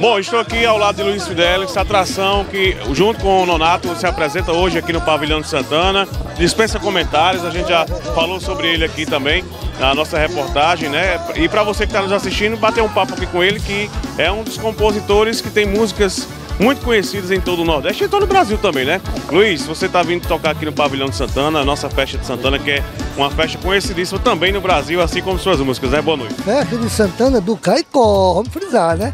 Bom, estou aqui ao lado de Luiz Fidelix, atração que, junto com o Nonato, se apresenta hoje aqui no Pavilhão de Santana. Dispensa comentários, a gente já falou sobre ele aqui também na nossa reportagem, né? E para você que está nos assistindo, bater um papo aqui com ele, que é um dos compositores que tem músicas muito conhecidas em todo o Nordeste e em todo o Brasil também, né? Luiz, você está vindo tocar aqui no Pavilhão de Santana, a nossa festa de Santana, que é uma festa conhecidíssima também no Brasil, assim como suas músicas, né? Boa noite. Festa de Santana do Caicó, vamos frisar, né?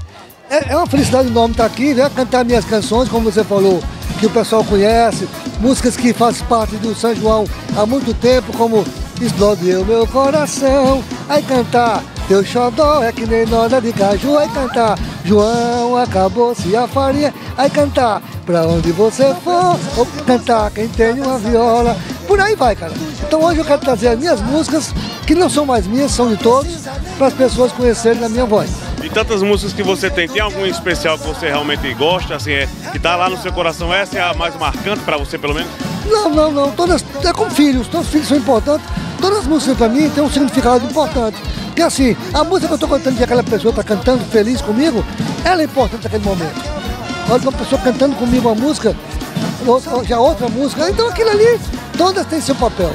É, é uma felicidade enorme estar aqui, né? Cantar minhas canções, como você falou, que o pessoal conhece, músicas que fazem parte do São João há muito tempo, como Explodeu meu coração, aí cantar teu xodó é que nem nota de caju, aí cantar João, acabou-se a farinha, aí cantar pra onde você for, ou cantar quem tem uma viola, por aí vai, cara. Então hoje eu quero trazer as minhas músicas, que não são mais minhas, são de todos, para as pessoas conhecerem a minha voz. Tantas músicas que você tem, tem algum especial que você realmente gosta, assim, é, que tá lá no seu coração? Essa é a mais marcante para você, pelo menos? Não, não, não. Todas, é com filhos, todos os filhos são importantes. Todas as músicas para mim têm um significado importante. Porque assim, a música que eu estou cantando de aquela pessoa está cantando feliz comigo, ela é importante naquele momento. Olha uma pessoa cantando comigo uma música, já outra música, então aquilo ali, todas têm seu papel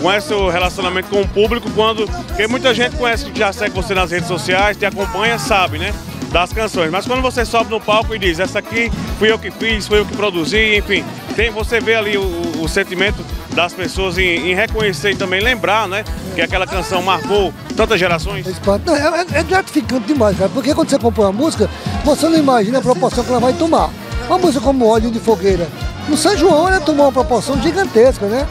com esse relacionamento com o público quando. Porque muita gente conhece, já segue você nas redes sociais, te acompanha, sabe, né? Das canções. Mas quando você sobe no palco e diz, essa aqui fui eu que fiz, fui eu que produzi, enfim, tem, você vê ali o, o sentimento das pessoas em, em, reconhecer e também lembrar, né? Que aquela canção marcou tantas gerações. Não, é, é, gratificante demais, cara, porque quando você compõe uma música, você não imagina a proporção que ela vai tomar. Uma música como Óleo de Fogueira. No São João ela tomou uma proporção gigantesca, né?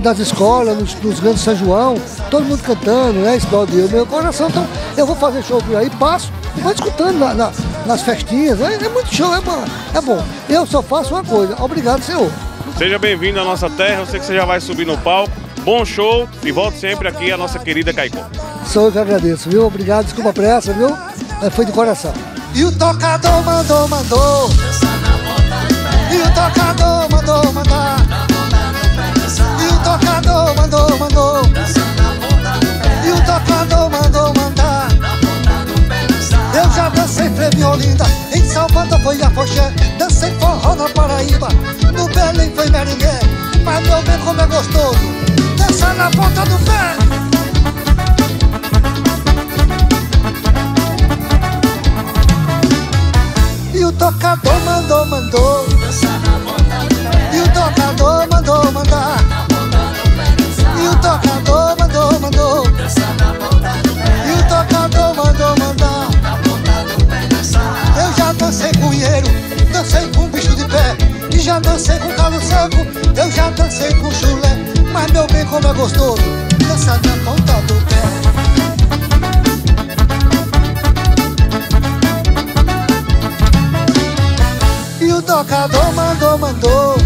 Das escolas, nos, nos grandes São João, todo mundo cantando, né? Explodiu meu coração. Então, eu vou fazer show por aí, passo e vou escutando na, na, nas festinhas. É, é, muito show, é bom, é bom. Eu só faço uma coisa. Obrigado, senhor. Seja bem-vindo à nossa terra. Eu sei que você já vai subir no palco. Bom show e volte sempre aqui a nossa querida Caicó. Sou eu que agradeço, viu? Obrigado, desculpa a pressa, viu? Foi de coração. E o tocador mandou, mandou. E o tocador Paraíba, no Belém foi Meringué, mas meu bem como é gostoso, dança na ponta do pé. E o tocador mandou, mandou. E o tocador mandou, mandar. E o tocador mandou, mandou. E o tocador mandou, mandar. Eu já dancei com dinheiro, já dancei com calo seco, eu já dancei com chulé. Mas meu bem, como é gostoso, dança na ponta do pé. E o tocador mandou, mandou.